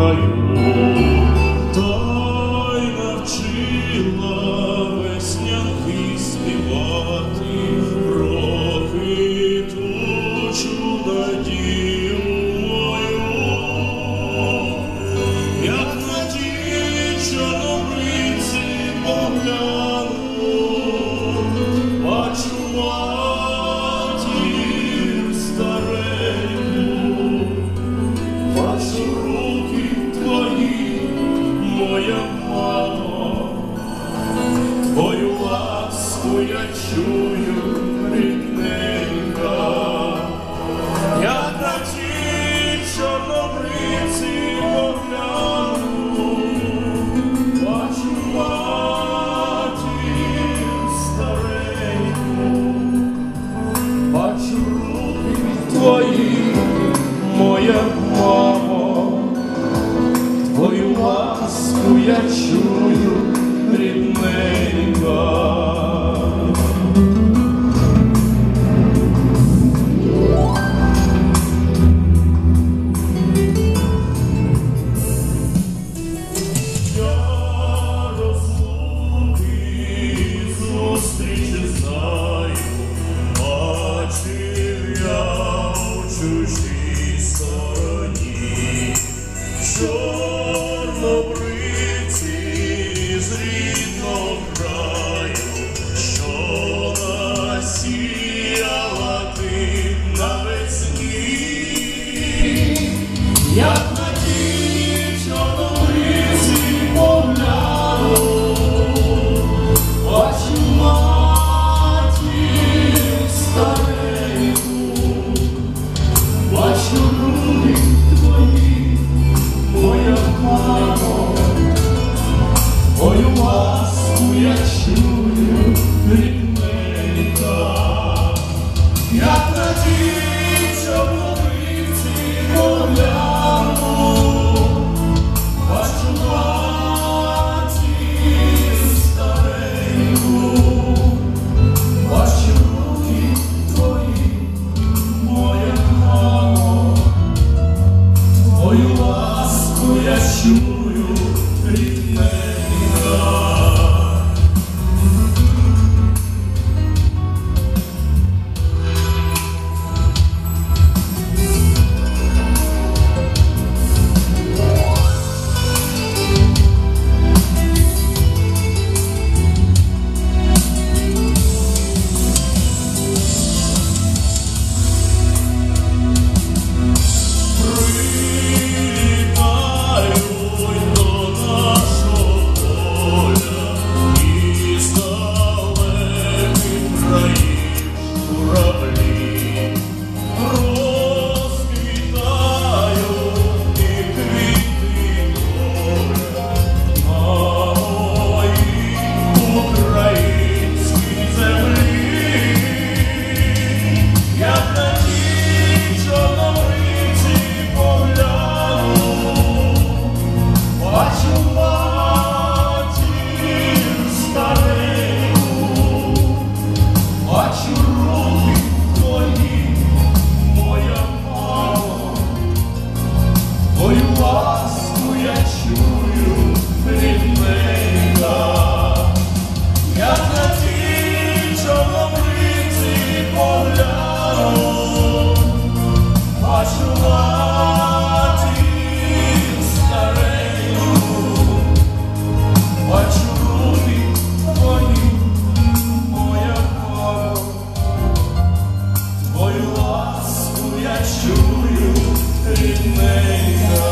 краю, навчила весняки співати роки тучу надію мою, як на дівчину бриці. Моя твою ласку я чую рідненька. Я я чую, рідненька, твою